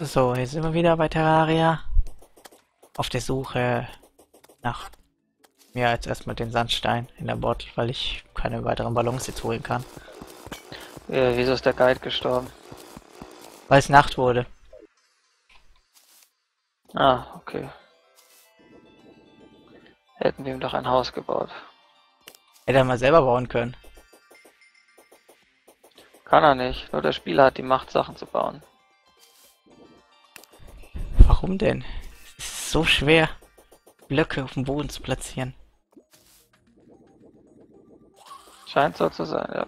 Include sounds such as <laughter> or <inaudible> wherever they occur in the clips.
So, jetzt sind wir wieder bei Terraria. Auf der Suche nach mehr als erstmal den Sandstein in der Bottle, weil ich keine weiteren Ballons jetzt holen kann. Ja, wieso ist der Guide gestorben? Weil es Nacht wurde. Ah, okay. Hätten wir ihm doch ein Haus gebaut. Hätte er mal selber bauen können. Kann er nicht, nur der Spieler hat die Macht, Sachen zu bauen. Warum denn? Es ist so schwer, Blöcke auf dem Boden zu platzieren. Scheint so zu sein, ja.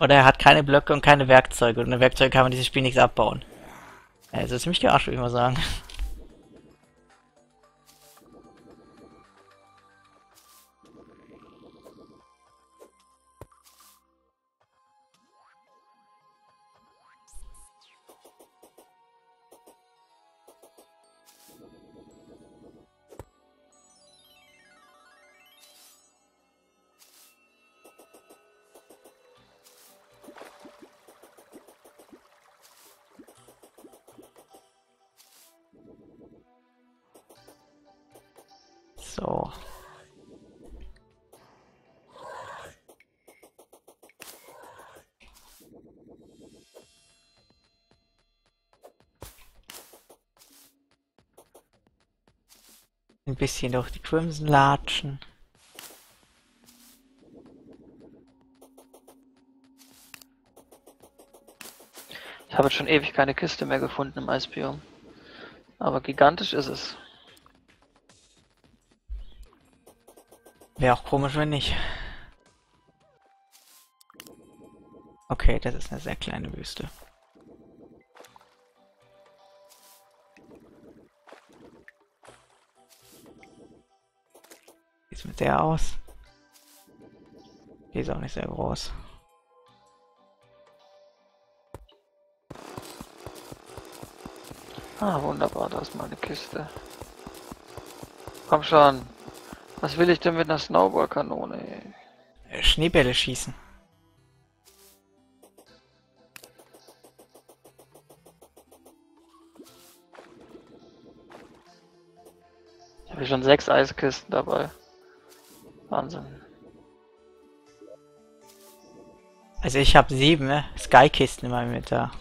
Oder er hat keine Blöcke und keine Werkzeuge. Und ohne Werkzeuge kann man dieses Spiel nichts abbauen. Also ziemlich gearscht, würde ich mal sagen. So. Ein bisschen durch die Crimson latschen. Ich habe jetzt schon ewig keine Kiste mehr gefunden im Eisbiom. Aber gigantisch ist es. Wäre auch komisch, wenn nicht. Okay, das ist eine sehr kleine Wüste. Wie sieht's mit der aus? Die ist auch nicht sehr groß. Ah, wunderbar, da ist meine Kiste. Komm schon. Was will ich denn mit einer Snowball-Kanone? Äh, Schneebälle schießen. Ich habe schon sechs Eiskisten dabei. Wahnsinn. Also ich habe sieben ne? Skykisten immer mit da.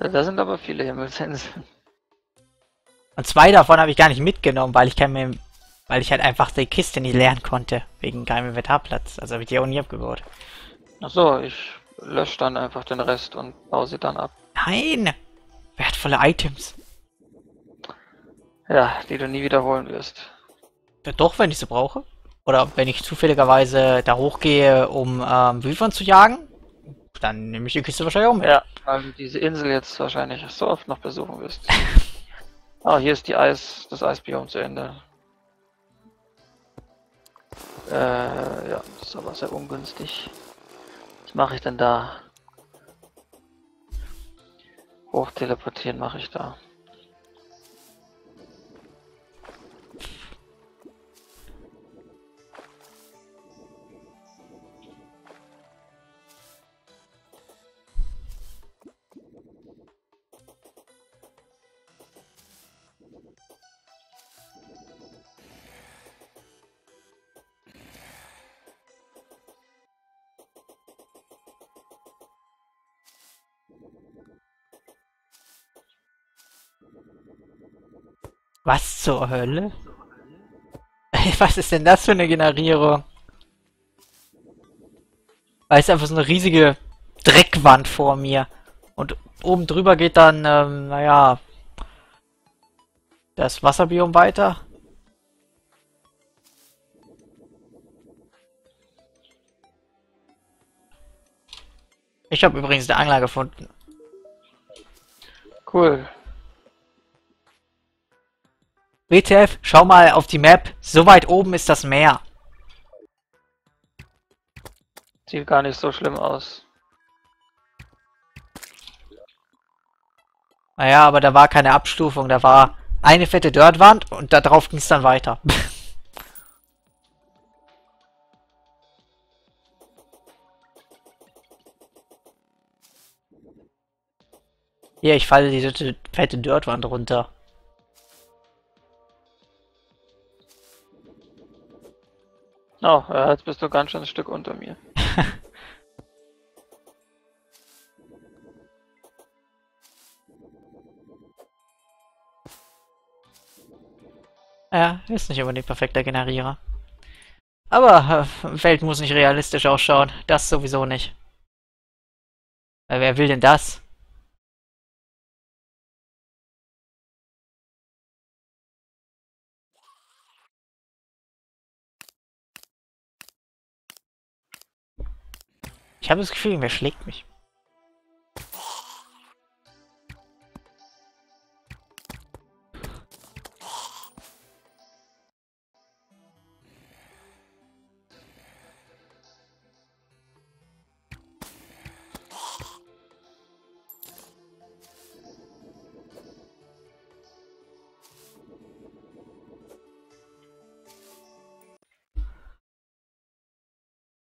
Ja, da sind aber viele Himmelsinseln. Und zwei davon habe ich gar nicht mitgenommen, weil ich kein mehr, weil ich halt einfach die Kiste nicht leeren konnte wegen keinem Inventarplatz. Also habe ich die auch nie abgebaut. Ach so, ich lösche dann einfach den Rest und baue sie dann ab. Nein, wertvolle Items. Ja, die du nie wiederholen wirst. Ja, Doch, wenn ich sie brauche. Oder wenn ich zufälligerweise da hochgehe, um ähm, Wyvern zu jagen, dann nehme ich die Kiste wahrscheinlich auch mit. Ja, weil du diese Insel jetzt wahrscheinlich so oft noch besuchen wirst. <laughs> Ah, hier ist die Eis, das Eisbiom zu Ende. Äh, ja, das ist aber sehr ungünstig. Was mache ich denn da? Hochteleportieren mache ich da. Was zur Hölle? <laughs> Was ist denn das für eine Generierung? Da ist einfach so eine riesige Dreckwand vor mir. Und oben drüber geht dann, ähm, naja, das Wasserbiom weiter. Ich habe übrigens den Angler gefunden. Cool. WTF, schau mal auf die Map. So weit oben ist das Meer. Sieht gar nicht so schlimm aus. Naja, aber da war keine Abstufung. Da war eine fette Dirtwand und da drauf ging es dann weiter. <laughs> Hier, ich falle diese fette Dirtwand runter. Oh, jetzt bist du ganz schön ein Stück unter mir. <laughs> ja, ist nicht unbedingt perfekter Generierer. Aber äh, Welt muss nicht realistisch ausschauen. Das sowieso nicht. Äh, wer will denn das? Habe das Gefühl, wer schlägt mich.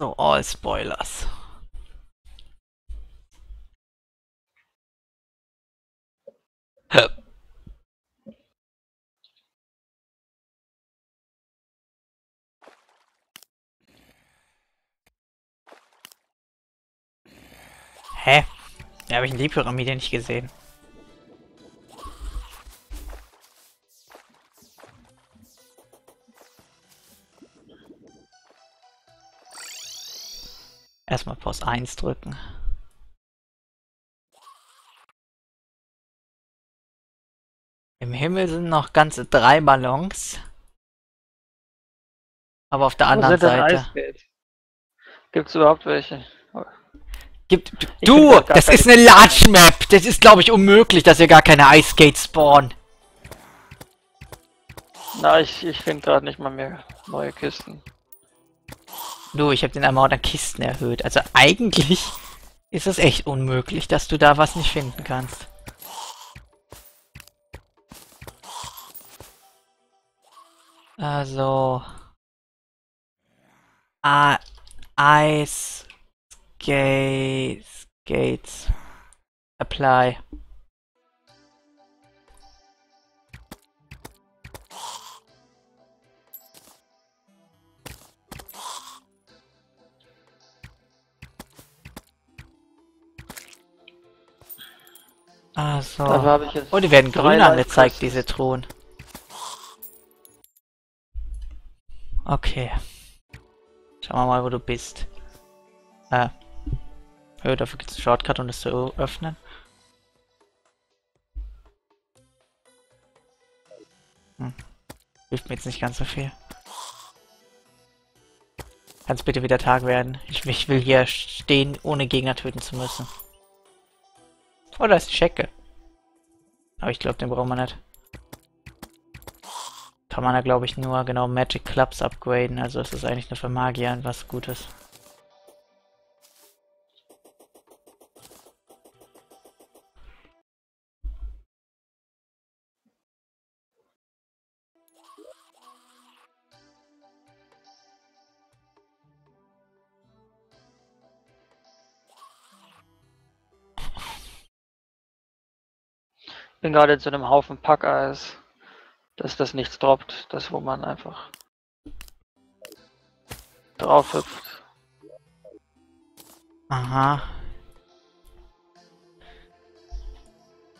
So, all spoilers. Hä? Da habe ich die Pyramide nicht gesehen. Erstmal Pause 1 drücken. Im Himmel sind noch ganze drei Ballons. Aber auf der anderen Seite. Gibt es überhaupt welche? Gibt, du, das ist eine Large Map. Das ist, glaube ich, unmöglich, dass ihr gar keine Ice Skates spawnen. Na, ich, ich finde gerade nicht mal mehr neue Kisten. Du, ich habe den Amount an Kisten erhöht. Also eigentlich ist es echt unmöglich, dass du da was nicht finden kannst. Also... Ah, Ice Gates, Gates, Apply. Ah, so. Oh, die werden grün angezeigt, diese Thron. Okay. Schauen wir mal, wo du bist. Äh. Ja, dafür gibt es einen Shortcut, um das zu öffnen. Hm. Hilft mir jetzt nicht ganz so viel. Kann es bitte wieder Tag werden? Ich, ich, will hier stehen, ohne Gegner töten zu müssen. Oh, da ist die Schecke. Aber ich glaube, den brauchen wir nicht. Kann man da, glaube ich, nur genau Magic Clubs upgraden. Also es ist eigentlich nur für Magier was Gutes. Bin gerade zu einem Haufen Packeis, dass das nichts droppt, das wo man einfach drauf hüpft. Aha.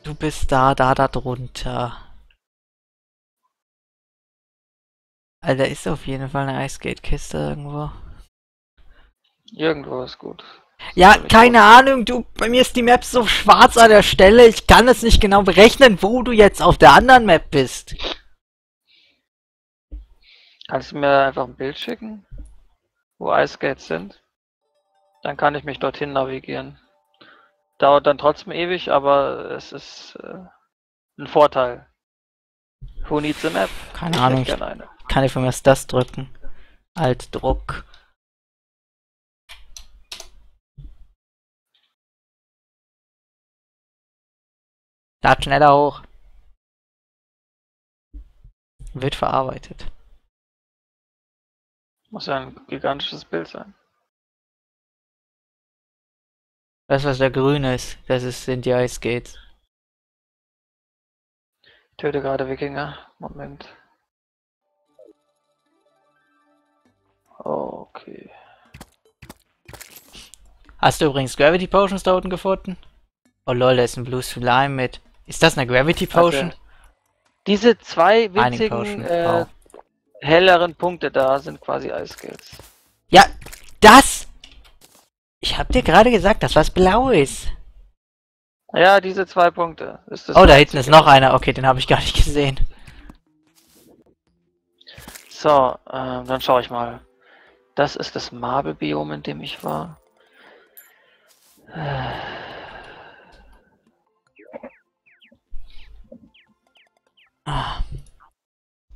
Du bist da, da, da drunter. Alter, ist auf jeden Fall eine Icegate-Kiste irgendwo. Irgendwo ist gut. Ja, keine Ahnung, du, bei mir ist die Map so schwarz an der Stelle, ich kann es nicht genau berechnen, wo du jetzt auf der anderen Map bist. Kannst du mir einfach ein Bild schicken, wo Icegates sind? Dann kann ich mich dorthin navigieren. Dauert dann trotzdem ewig, aber es ist äh, ein Vorteil. Who needs a map? Keine ich Ahnung, ich kann ich von mir das drücken. Alt Druck. Lad schneller hoch. Wird verarbeitet. Muss ja ein gigantisches Bild sein. Das, was der grün ist, das ist, sind die Ice Gates. Töte gerade Wikinger. Moment. Okay. Hast du übrigens Gravity Potions da unten gefunden? Oh lol, da ist ein Blue Slime mit. Ist das eine Gravity Potion? Warte. Diese zwei winzigen, äh, Wow. helleren Punkte da sind quasi Eiskills. Ja, das! Ich hab dir gerade gesagt, dass was blau ist. Ja, diese zwei Punkte. Oh, da hinten ist noch einer. Okay, den habe ich gar nicht gesehen. So, ähm, dann schaue ich mal. Das ist das Marble-Biom, in dem ich war. Äh,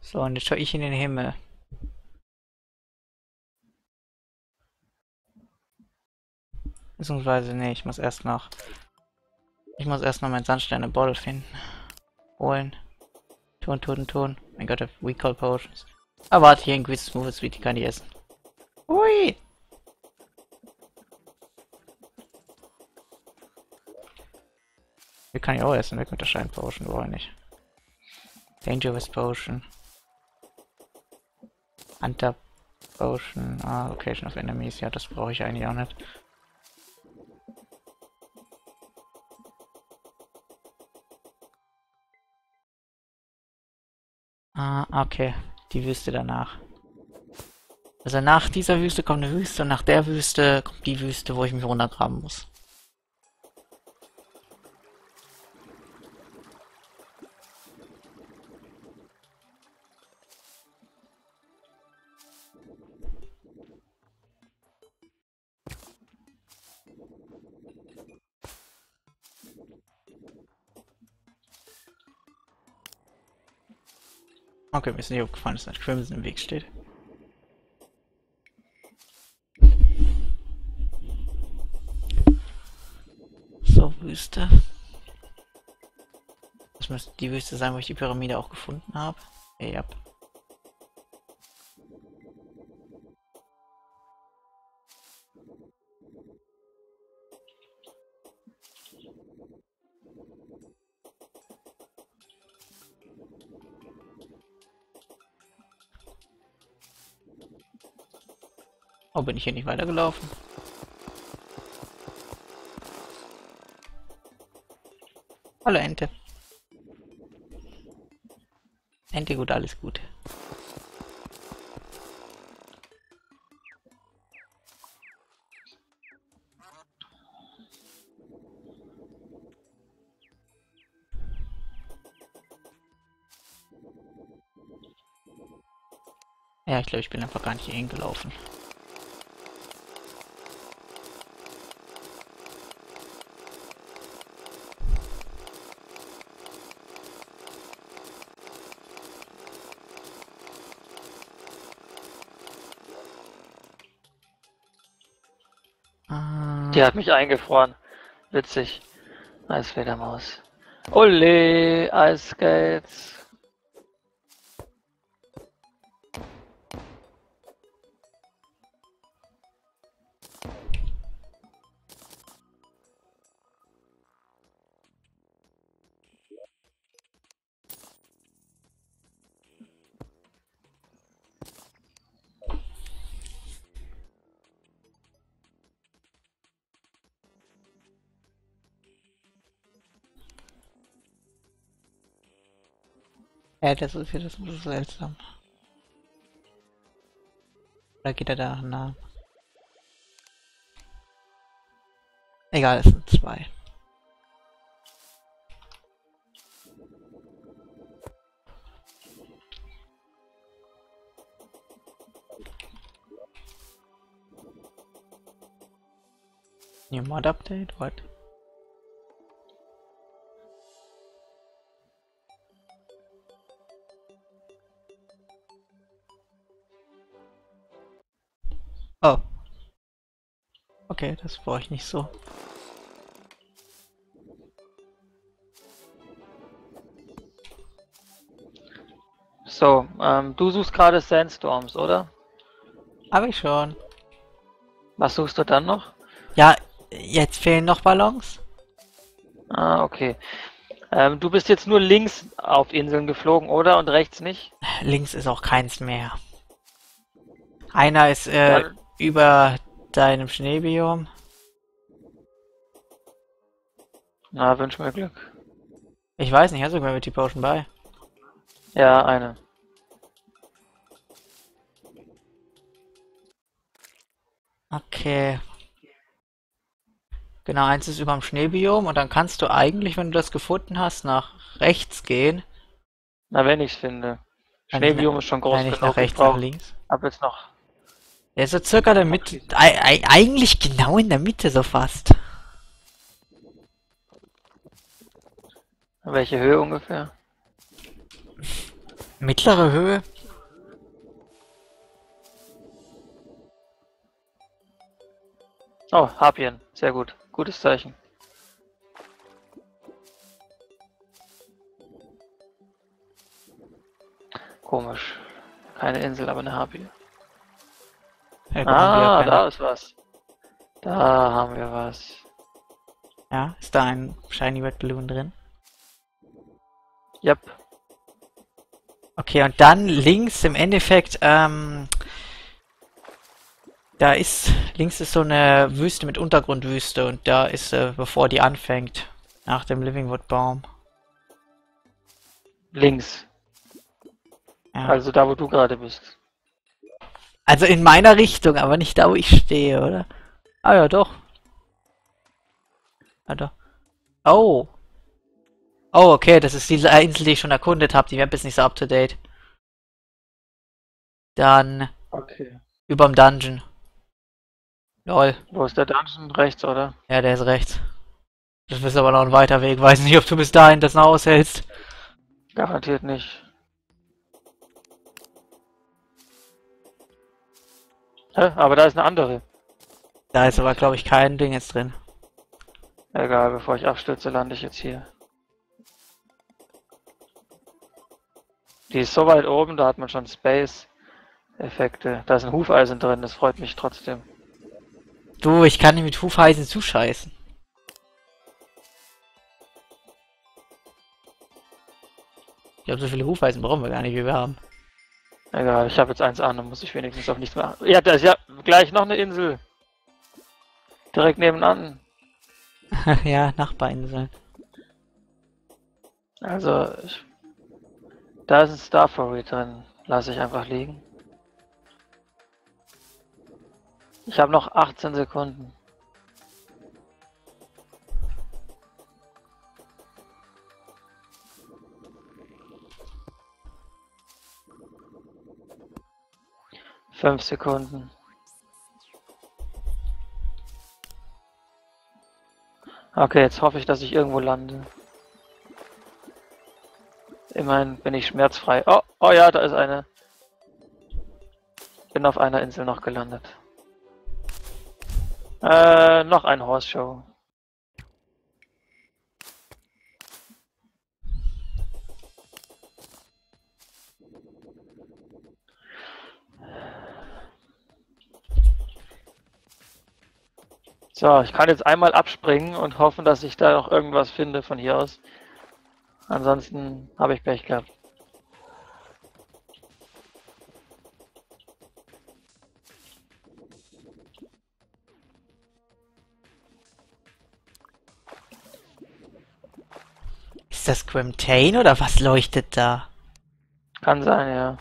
So, und jetzt schaue ich in den Himmel. Beziehungsweise, nee, ich muss erst noch. Ich muss erst noch meinen Sandstein im Bottle finden. Holen. Tun, tun, tun. Mein Gott, Recall Potions. Aber warte, hier ein gewisses Smooth Sweet, die kann ich essen. Ui! Die kann ich auch essen, weg mit der Shine Potion, brauche ich nicht. Dangerous Potion. Hunter Potion. Ah, Location of Enemies. Ja, das brauche ich eigentlich auch nicht. Ah, okay. Die Wüste danach. Also nach dieser Wüste kommt eine Wüste und nach der Wüste kommt die Wüste, wo ich mich runtergraben muss. Okay, mir ist nicht aufgefallen, dass ein Crimson im Weg steht. So, Wüste. Das müsste die Wüste sein, wo ich die Pyramide auch gefunden habe. Ja, yep. Oh, bin ich hier nicht weitergelaufen? Hallo Ente. Ente gut, alles gut. Ja, ich glaube, ich bin einfach gar nicht hingelaufen. Ah, die hat mich eingefroren. Witzig. Eisfledermaus. Ole, Eisskates. Ja, das ist ist so seltsam. Oder geht er da nah? Egal, es sind zwei. New mod update? What? Oh. Okay, das brauche ich nicht so. So, ähm, du suchst gerade Sandstorms, oder? Habe ich schon. Was suchst du dann noch? Ja, jetzt fehlen noch Ballons. Ah, okay. Ähm, du bist jetzt nur links auf Inseln geflogen, oder? Und rechts nicht? Links ist auch keins mehr. Einer ist äh, über deinem Schneebiom. Na, wünsch mir Glück. Ich weiß nicht, hast du Gravity Potion bei? Ja, eine. Okay. Genau, eins ist über dem Schneebiom und dann kannst du eigentlich, wenn du das gefunden hast, nach rechts gehen. Na, wenn ich's finde. Nicht Schneebiom nach- ist schon groß Nein, nicht genug. nach rechts, ich nach links. hab jetzt noch. Der ist so circa der Mitte. Ei- ei- Eigentlich genau in der Mitte so fast. Welche Höhe ungefähr? Mittlere Höhe. Oh, Harpien. Sehr gut. Gutes Zeichen. Komisch. Keine Insel, aber eine Harpie. Mal, Ah, da ist was. Da haben wir was. Ja, ist da ein Shiny Red Balloon drin? Yep. Okay, und dann links im Endeffekt, ähm, da ist, links ist so eine Wüste mit Untergrundwüste und da ist, äh, bevor die anfängt, nach dem Livingwood Baum. Links. Ja. Also da, wo du gerade bist. Also in meiner Richtung, aber nicht da, wo ich stehe, oder? Ah ja, doch. Ah, doch. Oh. Oh, okay, das ist diese Insel, die ich schon erkundet habe. Die Map ist nicht so up-to-date. Dann Okay. überm Dungeon. Lol. Wo ist der Dungeon? Rechts, oder? Ja, der ist rechts. Das ist aber noch ein weiter Weg. Weiß nicht, ob du bis dahin das noch aushältst. Garantiert nicht. Hä? Aber da ist eine andere. Da ist aber, glaube ich, kein Ding jetzt drin. Egal, bevor ich abstürze, lande ich jetzt hier. Die ist so weit oben, da hat man schon Space-Effekte. Da ist ein Hufeisen drin, das freut mich trotzdem. Du, ich kann dir mit Hufeisen zuscheißen. Ich glaube, so viele Hufeisen brauchen wir gar nicht, wie wir haben. Egal, ich habe jetzt eins an, dann muss ich wenigstens auf nichts mehr. Ja, da ist ja gleich noch eine Insel. Direkt nebenan. ja, Nachbarinseln. Also, ich, da ist ein Starfory drin. Lasse ich einfach liegen. Ich habe noch 18 Sekunden. Fünf Sekunden. Okay, jetzt hoffe ich, dass ich irgendwo lande. Immerhin bin ich schmerzfrei. Oh, oh ja, da ist eine. Bin auf einer Insel noch gelandet. Äh, noch ein Horse Show. So, ich kann jetzt einmal abspringen und hoffen, dass ich da noch irgendwas finde von hier aus. Ansonsten habe ich Pech gehabt. Ist das Grimtane oder was leuchtet da? Kann sein, ja.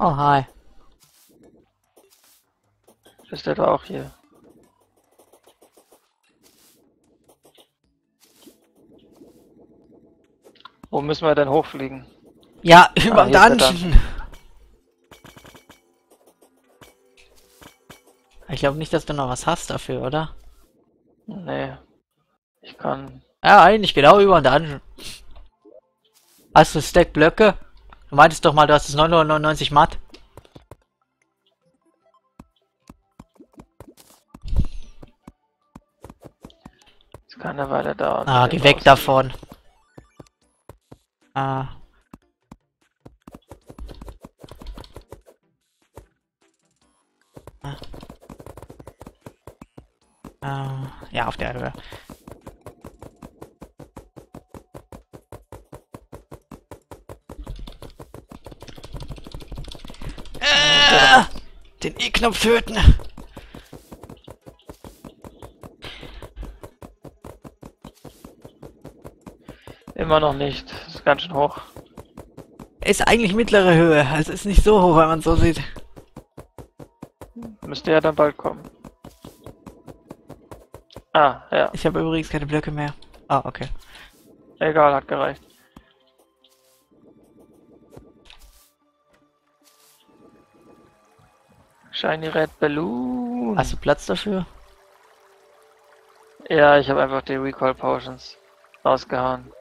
Oh, hi. Ist der da auch hier? Wo müssen wir denn hochfliegen? Ja, <laughs> über hier ist der Dungeon. Ich glaube nicht, dass du noch was hast dafür, oder? Nee. Ich kann. Ja, eigentlich genau über den Dungeon. Hast du Stack Blöcke? Du meintest doch mal, du hast das 999 matt. Das kann eine Weile dauern. Ah, geh weg davon. Ah. ah. Ah. Ja, auf der Höhe. Den E-Knopf töten. Immer noch nicht. Das ist ganz schön hoch. Ist eigentlich mittlere Höhe. Also ist nicht so hoch, wenn man so sieht. Müsste ja dann bald kommen. Ah, ja. Ich habe übrigens keine Blöcke mehr. Ah, okay. Egal, hat gereicht. Shiny Red Balloon. Hast du Platz dafür? Ja, ich habe einfach die Recall Potions rausgehauen.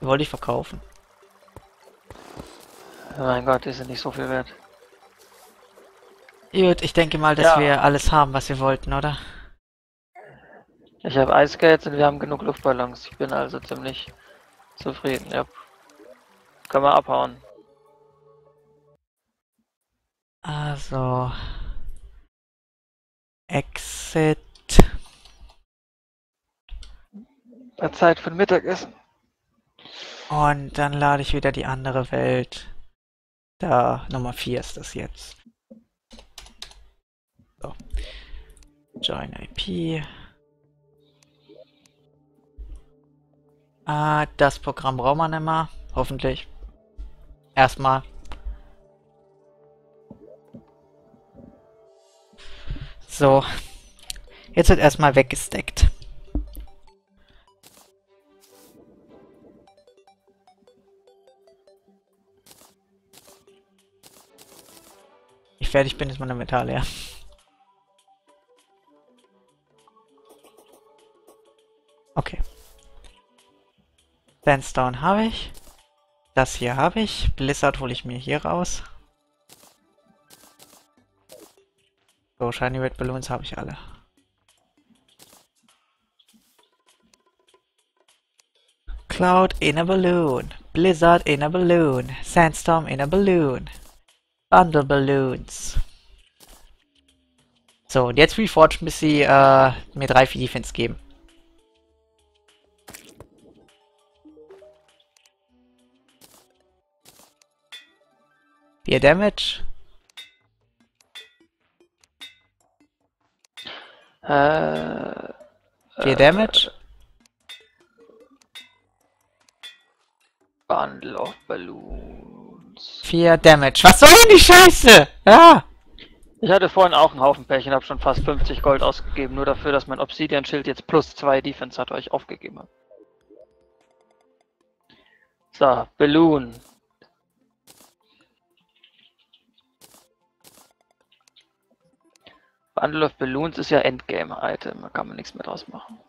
Wollte ich verkaufen. Oh mein Gott, die sind nicht so viel wert. Gut, ich denke mal, dass Ja. wir alles haben, was wir wollten, oder? Ich habe Ice Skates und wir haben genug Luftballons. Ich bin also ziemlich zufrieden. Ja. Können wir abhauen. Also. Exit. Bei Zeit für Mittagessen. Und dann lade ich wieder die andere Welt. Da, Nummer 4 ist das jetzt. So. Join IP. Ah, das Programm braucht man immer. Hoffentlich. Erstmal. So. Jetzt wird erstmal weggesteckt. Ich fertig bin, ist meine Metall leer. Okay. Sandstone habe ich. Das hier habe ich. Blizzard hole ich mir hier raus. So, Shiny Red Balloons habe ich alle. Cloud in a balloon. Blizzard in a balloon. Sandstorm in a balloon. Bundle Balloons. So, und jetzt Reforge, bis sie äh, mir drei für Defense geben. Vier Damage. Äh, Vier Damage. Bundle of Balloons. Vier Damage. Was soll denn die Scheiße? Ja. Ich hatte vorhin auch einen Haufen Pech und habe schon fast 50 Gold ausgegeben, nur dafür, dass mein Obsidian-Schild jetzt plus 2 Defense hat, weil ich aufgegeben habe. So, Balloon. Bundle of Balloons ist ja Endgame-Item, da kann man nichts mehr draus machen.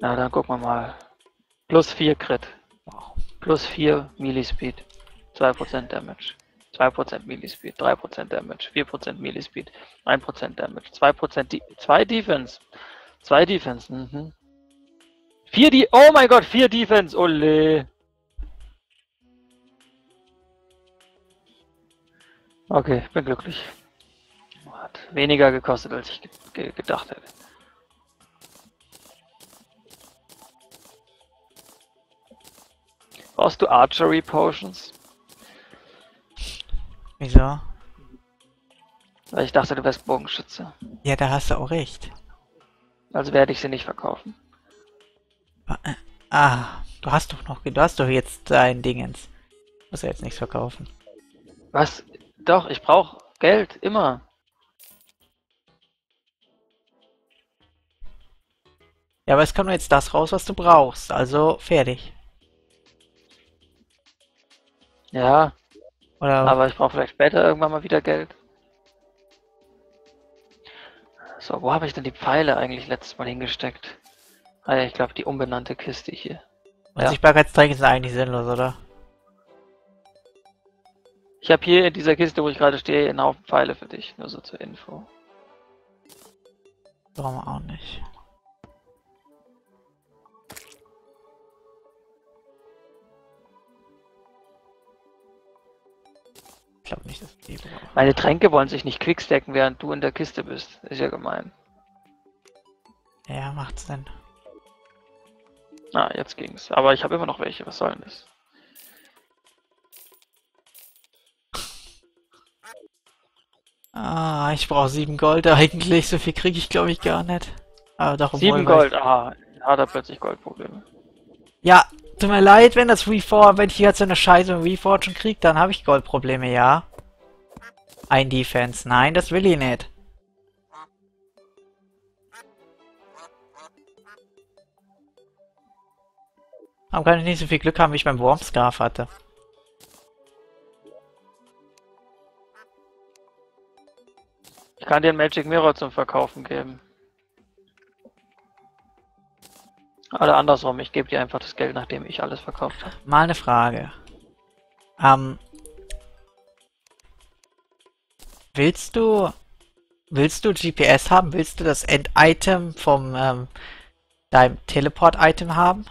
Na, dann gucken wir mal. Plus 4 Crit. Plus 4 Millispeed. 2% Damage. 2% Millispeed. 3% Damage. 4% Millispeed. 1% Damage. 2% De 2 Defense. 2 Defense. Mhm. 4 Die. Oh mein Gott, 4 Defense. Ole. Okay, bin glücklich. Hat weniger gekostet, als ich ge ge gedacht hätte. Brauchst du Archery Potions? Wieso? Weil ich dachte, du wärst Bogenschütze. Ja, da hast du auch recht. Also werde ich sie nicht verkaufen. Ah, du hast doch noch, du hast doch jetzt dein Dingens. Muss ja jetzt nichts verkaufen. Was? Doch, ich brauche Geld, immer. Ja, aber es kommt nur jetzt das raus, was du brauchst. Also fertig. Ja, Oder aber ich brauche vielleicht später irgendwann mal wieder Geld. So, wo habe ich denn die Pfeile eigentlich letztes Mal hingesteckt? Ah ja, ich glaube die unbenannte Kiste hier. ja. Unsichtbarkeitstränke sind eigentlich sinnlos, oder? Ich habe hier in dieser Kiste, wo ich gerade stehe, einen Haufen Pfeile für dich. Nur so zur Info. Brauchen wir auch nicht. Ich glaube nicht, dass die brauche. Meine Tränke wollen sich nicht quickstacken, während du in der Kiste bist. Ist ja gemein. Ja, macht Sinn. Ah, jetzt ging's. Aber ich habe immer noch welche. Was soll denn das? Ah, ich brauche sieben Gold eigentlich. So viel kriege ich glaube ich gar nicht. Aber darum Sieben Gold. Aha, hat er plötzlich Goldprobleme. Ja, tut mir leid, wenn das Reforge, wenn ich jetzt so eine Scheiße im Reforge krieg, dann habe ich Goldprobleme, ja. Ein Defense. Nein, das will ich nicht. Warum kann ich nicht so viel Glück haben, wie ich beim Wormscarf hatte? Ich kann dir einen Magic Mirror zum Verkaufen geben. Oder andersrum, ich gebe dir einfach das Geld, nachdem ich alles verkauft habe. Mal eine Frage. Ähm, willst du, willst du GPS haben? Willst du das End-Item vom, ähm, deinem Teleport-Item haben?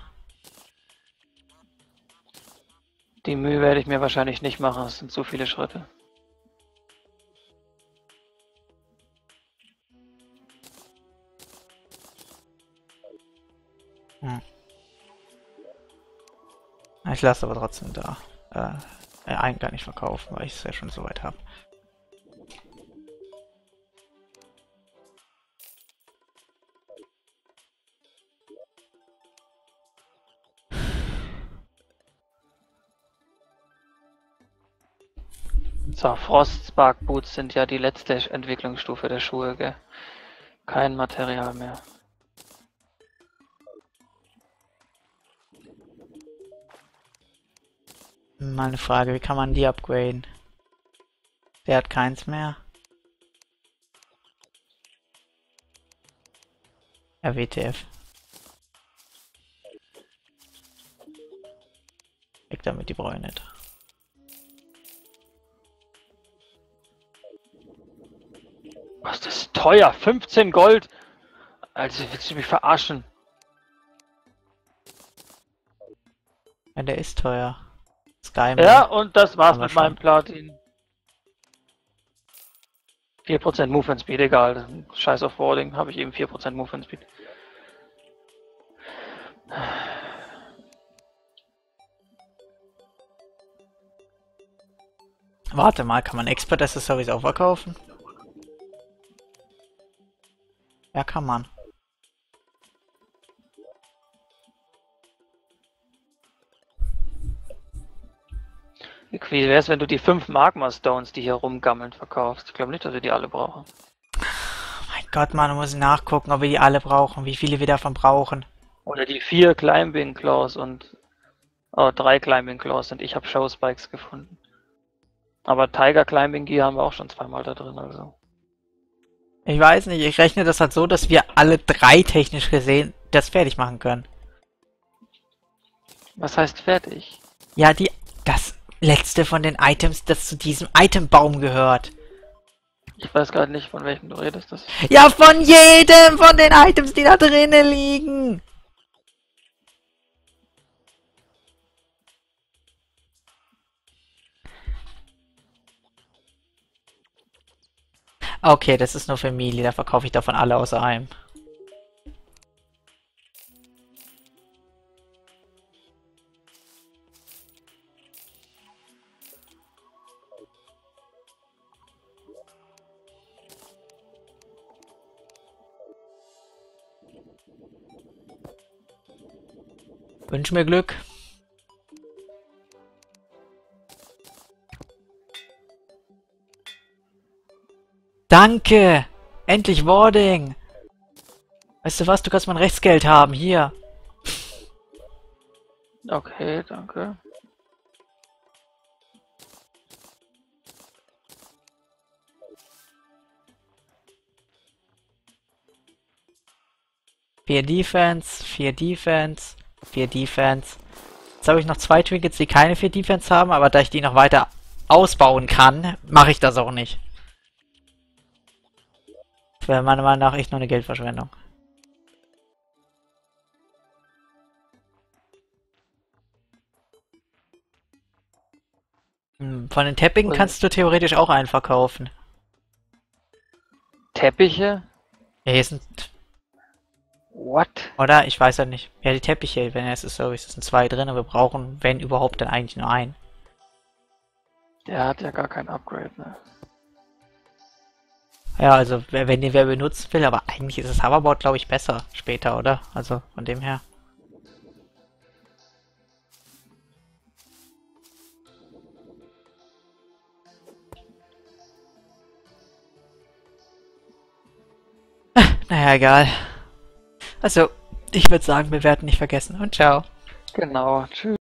Die Mühe werde ich mir wahrscheinlich nicht machen, es sind zu viele Schritte. Ich lasse aber trotzdem da. Äh, äh, gar nicht verkaufen, weil ich es ja schon so weit habe. So, Frost Spark Boots sind ja die letzte Entwicklungsstufe der Schuhe, gell? Kein Material mehr. Mal eine Frage, wie kann man die upgraden? Der hat keins mehr. RWTF. Weg damit, die brauche ich nicht. Was, das ist teuer? 15 Gold? Also, willst du mich verarschen? Ja, der ist teuer. Skyman. Ja, und das war's mit schon. meinem Platin. 4% Movement Speed, egal. Scheiß auf Warding, habe ich eben 4% Movement Speed. Warte mal, kann man Expert Accessories auch verkaufen? Ja, kann man. Wie wär's, wenn du die 5 Magma Stones, die hier rumgammeln, verkaufst? Ich glaube nicht, dass wir die alle brauchen. Mein Gott, man muss nachgucken, ob wir die alle brauchen, wie viele wir davon brauchen. Oder die 4 Climbing Claws und oh, drei Climbing Claws und ich habe Show Spikes gefunden. Aber Tiger Climbing Gear haben wir auch schon zweimal da drin, also. Ich weiß nicht, ich rechne das halt so, dass wir alle drei technisch gesehen das fertig machen können. Was heißt fertig? Ja, die, das letzte von den Items, das zu diesem Itembaum gehört. Ich weiß gerade nicht, von welchem du redest. Das Ja, von jedem von den Items, die da drinnen liegen. Okay, das ist nur Familie, da verkaufe ich davon alle außer einem. Wünsch mir Glück. Danke! Endlich Warding! Weißt du was, du kannst mein Rechtsgeld haben, hier. okay, danke. Vier Defense, vier Defense, vier Defense. Jetzt habe ich noch zwei Trinkets, die keine vier Defense haben, aber da ich die noch weiter ausbauen kann, mache ich das auch nicht. wäre meiner Meinung nach echt nur eine Geldverschwendung. Hm, Von den Teppichen kannst du theoretisch auch einen verkaufen. Teppiche? Ja, hier sind, What? oder? Ich weiß ja nicht. Ja, die Teppiche, wenn es ist Service, sind zwei drin, aber wir brauchen, wenn überhaupt, dann eigentlich nur einen. Der hat ja gar kein Upgrade, ne? Ja, also, wenn den wer benutzen will, aber eigentlich ist das Hoverboard, glaube ich, besser später, oder? Also, von dem her. <laughs> Naja, egal. Also, ich würde sagen, wir werden nicht vergessen und ciao. Genau. Tschüss.